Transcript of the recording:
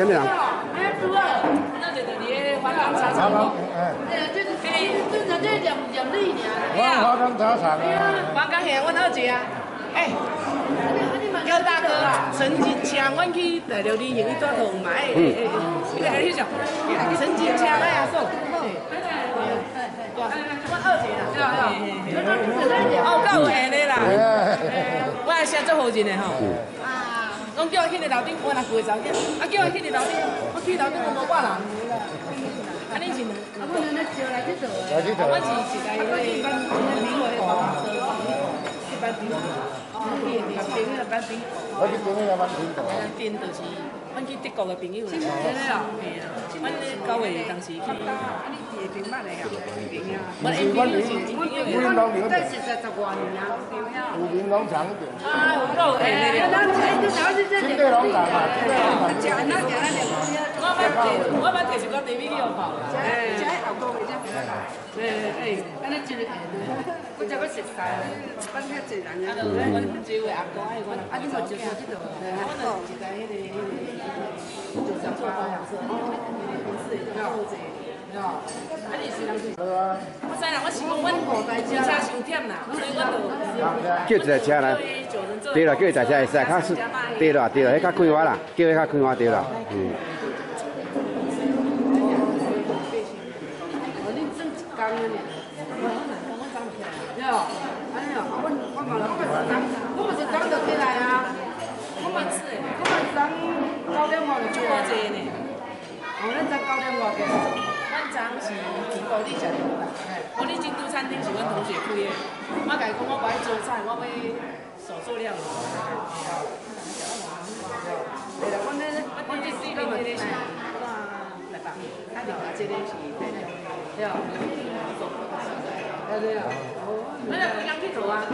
什么人？哎，拄啊，那就伫咧华港茶厂。哎，哎，这嘿，这这这念念你尔。我华港茶厂啊，华港遐，阮好食啊。哎，叫大哥，陈金强，阮去大陆旅行，伊带同嘛？哎哎，你去上。陈金强哎呀，送。我二姐啦，哦，够闲的啦。我也写做好人的吼。啊，拢叫我去你楼顶，我去，啊叫我去你楼顶，我去楼顶我无挂人。安尼是，啊，我那那招来去做的。来去做我是一个那一般民民为的保车，一般兵，哦，兵兵那班兵，我去顶那班听到。兵就是，阮去德国的朋友啦。真的哦。嘿啊，阮咧九月当时去。啊，你是兵马的呀？兵啊。我的兵是兵友的。这是十十外年啊，兵啊。武林农场一点，啊，有够诶！那那我捌摕，我捌摕一个地米去互跑。哎，这后宫的这。哎哎，安尼真个，我这个熟悉，反正济人啊，就阮几位阿哥，哎，阮啊，你无就做这个，我那是在迄个迄个做做保养车，哦，公司也做好济。啊，你是人是？我知啦，我是讲阮车伤忝啦，所以我就叫一台车来，对了，叫一台车会使，较是对了对了，迄较快活啦，叫伊较快活对了，嗯。餐厅是阮同学开的。我甲伊讲，我不爱做菜，我要少做料理。对啦，阮咧，阮这四个嘛咧是，我来吧，他另外这个是对啊，对对啊，那不想去做啊。